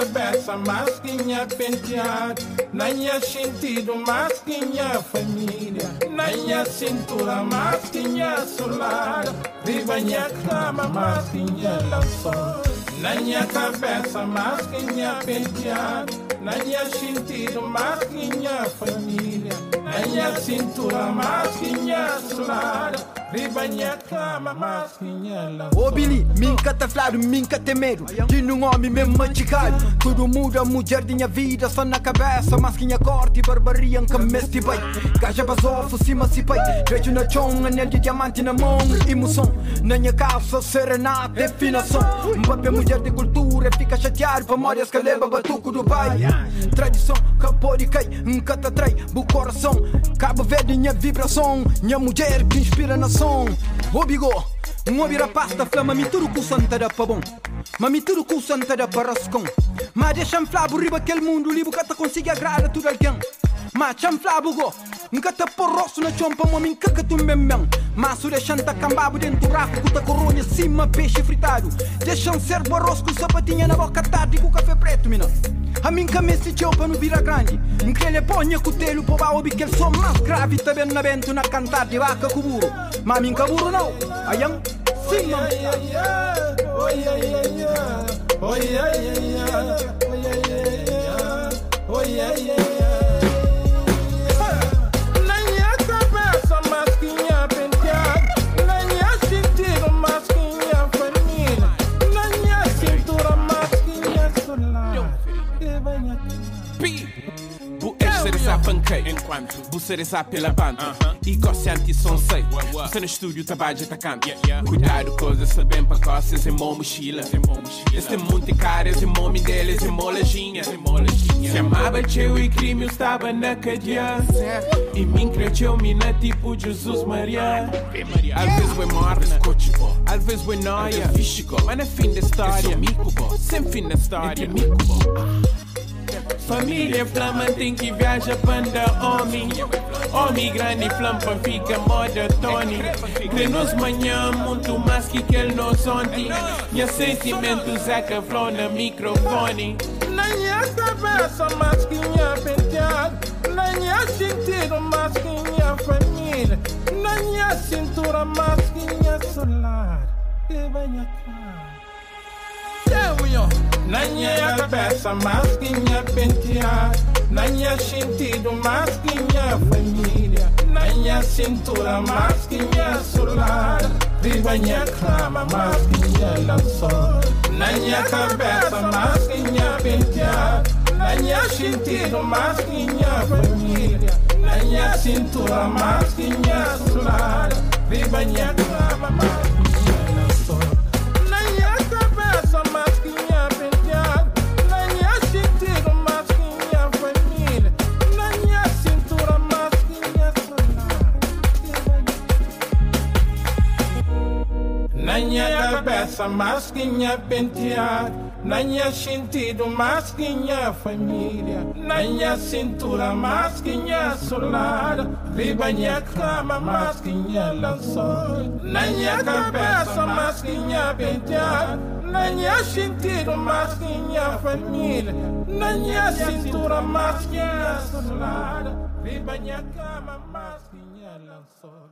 Cabeça mais que minha penteado minha sentido minha família. Minha cintura mais que minha solar. Viva minha cama mais que minha lençol minha cabeça mais que minha penteado minha sentido minha família. Minha cintura mais que minha solar Billy, minca tá flaro, minca tem medo. De num homem mesmo machucado Tudo muda, mulher de minha vida Só na cabeça, mas que minha corte barbaria Nunca meste bem Gaja basofo, cima se pai Vejo na chão, anel de diamante na mão. Emoção, na minha calça, serenata, definação. Um papel mulher de cultura Fica chateado, memórias que leva batuco do pai. Tradição, capô de cai, nunca te atrai. O coração, cabo verde, minha vibração. Minha mulher que inspira na som Ô bigô um ouvir a pasta flama mi tudo com santa da pa bom Ma mi tudo com santa da para rascão Ma deixa-me flabo riba aquele mundo que te consiga agradar tudo alguém Ma cham flabo go. Nunca te porroço na chompa Mo min caca tu memão Ma su deixando ta cambabo dentro raco ta coronha cima peixe fritado Deixam ser arroz com sapatinha na boca tarde Com café preto mina a mim que me se para não virar grande Increle ponha cutelho para baixo que ele som mais grave Também na vento na cantar de vaca com burro Mas a mim que burro não Ayam, sim yeah, yeah, yeah. Oh yeah, yeah, yeah. Oh yeah, yeah, yeah. Oh yeah, yeah, panqueira enquanto. Bu ser essa pela banda E gosta anti som sei Você no estúdio trabalha tá canta. Cuidado coisas sabem para costas em mão mochila. Este monte caras em mome deles em molejinha Se amava teu e crime eu estava na cadeia E mim cresceu mina tipo Jesus Maria. Às vezes foi morna. Às vezes foi noia. Mas no fim da história. Sem fim da história Família flama tem que viaja panda homem Homem grande flampa fica moda Tony De nos manhã muito mais que aquele nos ontem Minha sentimentos é que flor na microfone Na minha cabeça, mais que minha penteado. Na minha sentido, mais que minha família. Na minha cintura, mais que minha solar. Que venha cá. Na minha cabeça, mais que minha penteado. Na minha sentido, mais que minha família. Na minha cintura, mais que minha solar. Viva minha cama, mais que minha lençol. Na minha cabeça, mais que minha penteado. Na minha sentido, mais que minha família. Na minha cintura, mais que minha solar. Viva minha cama, mais Na minha cabeça, mais que minha penteado. Na minha sentido, mais que minha família. Na minha cintura, mais que minha solar. Viva minha cama, mais que minha lençol. Na minha cabeça, mais que minha penteado. Na minha sentido, mais que minha família. Na minha cintura, mais que minha solar. Viva minha cama, mais que minha lençol.